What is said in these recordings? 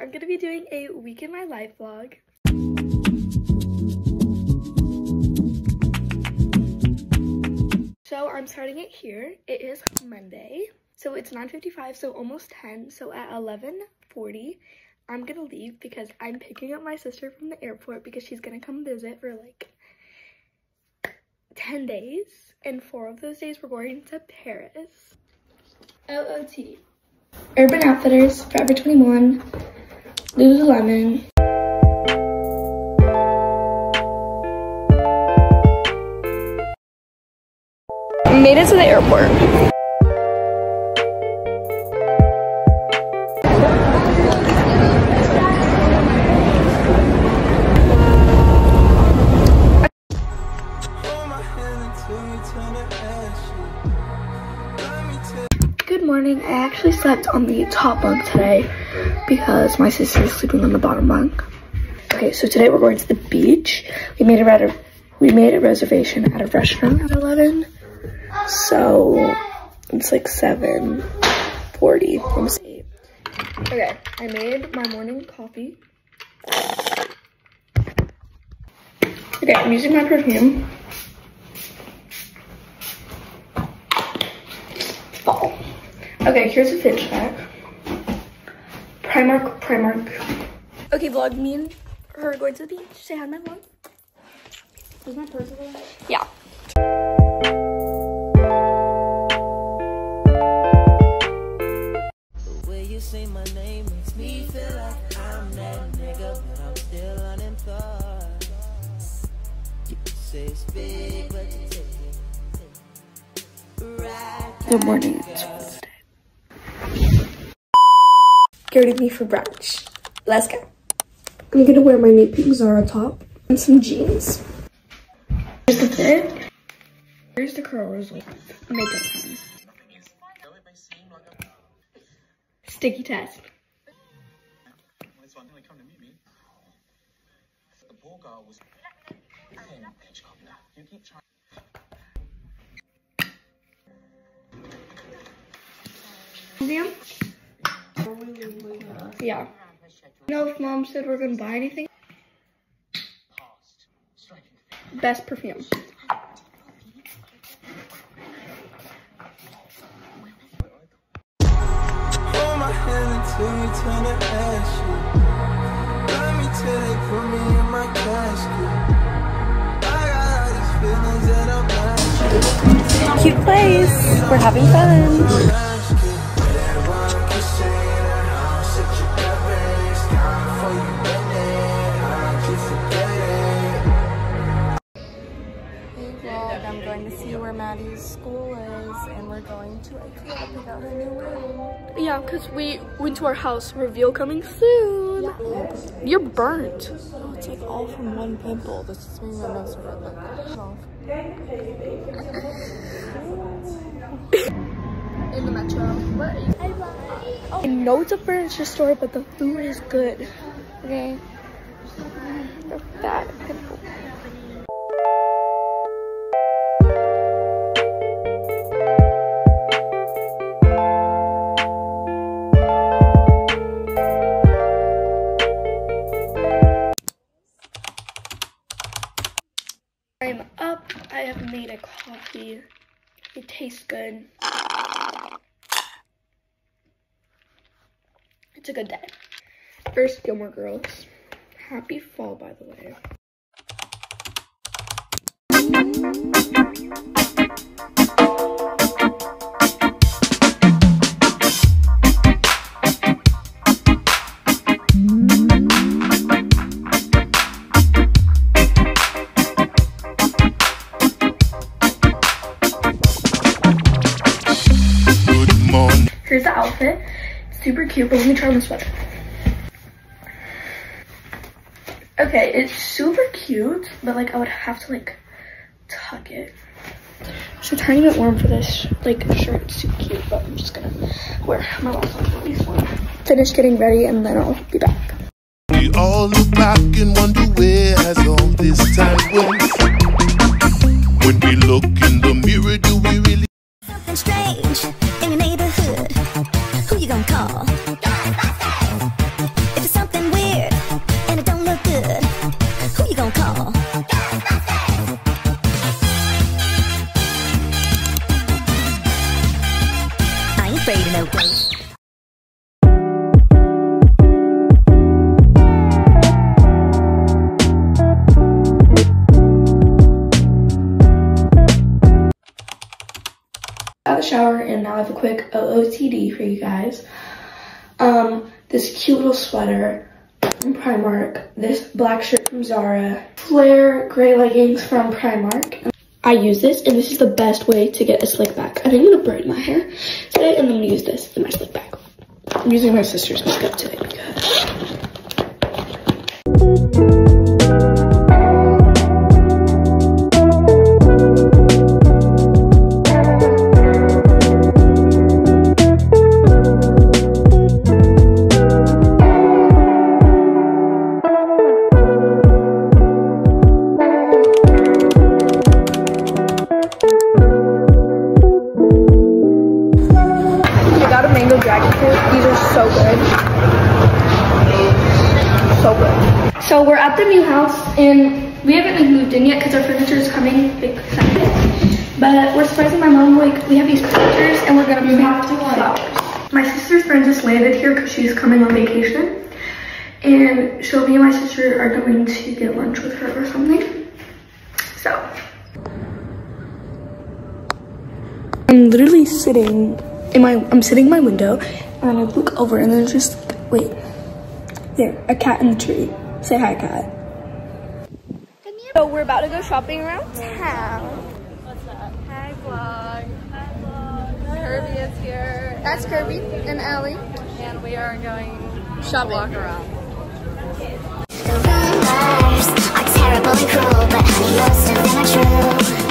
I'm gonna be doing a week in my life vlog. So I'm starting it here. It is Monday. So it's 9.55, so almost 10. So at 11.40, I'm gonna leave because I'm picking up my sister from the airport because she's gonna come visit for like 10 days. And four of those days we're going to Paris. LOT. Urban Outfitters, Forever 21, Lululemon. Made it to the airport. Good morning. I actually slept on the top bunk today because my sister is sleeping on the bottom bunk. Okay, so today we're going to the beach. We made a we made a reservation at a restaurant at 11. So it's like 7:40, almost 8. Okay, I made my morning coffee. Okay, I'm using my perfume. Okay, here's a Finch bag. Primark, Primark. Okay, vlog, me and her are going to the beach. Say hi to my vlog. Is my purse over there? Yeah. The way you say my name makes me feel like I'm that nigga, but I'm still unemployed. You say it's big, but you take it. Right. Good morning. Get me for brunch. Let's go. I'm gonna wear my new pink Zara top and some jeans. Here's the fit. Here's the curl result. Makeup time. Sticky test. Museum? Yeah. You know if mom said we're gonna buy anything? Best perfume. Hold my hand until you where Maddie's school is and we're going to IKEA to pick out her new room. Yeah, because we went to our house. Reveal coming soon. You're burnt. Oh, it's like all from one pimple. This is making my nose red. Look. In the metro. What are you? I know it's a furniture store, but the food is good. Okay. The fat pimple. Good. It's a good day. First, Gilmore Girls. Happy fall, by the way. It's super cute, but let me try on the sweater. Okay, it's super cute, but like I would have to like tuck it. It's a tiny bit warm for this like shirt. It's super cute, but I'm just gonna wear my last one. Finish getting ready and then I'll be back. We all look back and wonder where has all this time went. When we look in the mirror, do we really Something strange in your neighborhood. Who you gonna call? Shower and now I have a quick OOTD for you guys. Um, this cute little sweater from Primark, this black shirt from Zara, flare gray leggings from Primark. I use this and this is the best way to get a slick back. I think I'm gonna braid my hair today and then use this in my slick back. I'm using my sister's makeup today because mango dragon fruit. These are so good. So good. So we're at the new house and we haven't like moved in yet because our furniture is coming like Sunday. But we're surprising my mom like we have these pictures and we're gonna make flowers. My sister's friend just landed here because she's coming on vacation. And so me and my sister are going to get lunch with her or something. So I'm literally sitting in my I'm sitting in my window and I look over and there's just wait there a cat in the tree. Say hi, cat. So we're about to go shopping around town. What's that? Hi vlog. Hi vlog. Kirby is here. That's Kirby and Allie. And we are going shopping. Walk around. The rumors are terrible and cruel, but honey, most of them are true.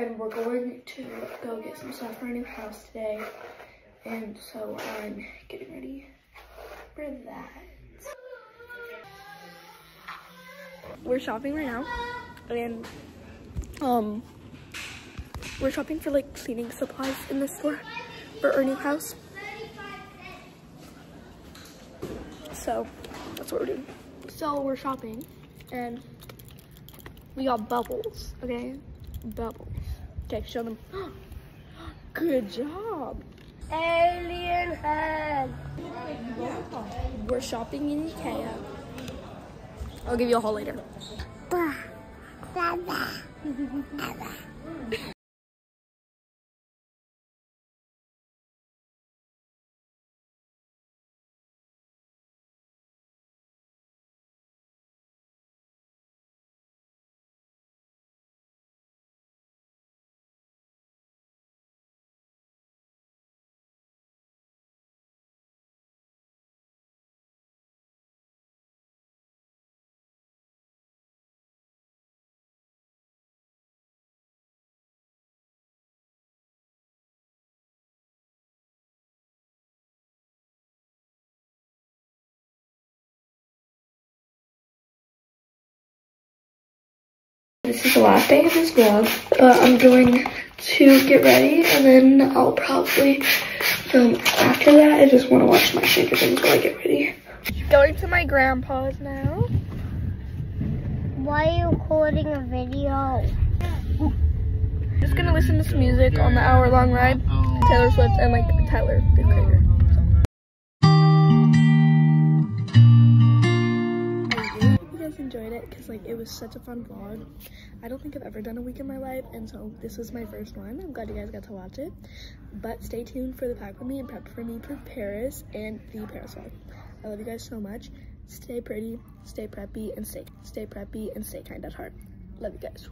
And we're going to go get some stuff for our new house today. And so I'm getting ready for that. We're shopping right now and um we're shopping for like cleaning supplies in the store for our new house. So that's what we're doing. So we're shopping and we got bubbles, okay? Bubbles. Okay, show them. Good job. Alien head. We're shopping in Ikea. I'll give you a haul later. This is the last day of this vlog, but I'm going to get ready and then I'll probably film after that. I just want to watch my Stranger Things while I get ready. Going to my grandpa's now. Why are you recording a video? Just gonna listen to some music on the hour long ride. Taylor Swift and like Tyler, the creator. Like it was such a fun vlog. I don't think I've ever done a week in my life and so this was my first one. I'm glad you guys got to watch it. But stay tuned for the pack with me and prep for me for Paris and the Paris vlog. I love you guys so much. Stay pretty, stay preppy, and stay stay preppy and stay kind at heart. Love you guys.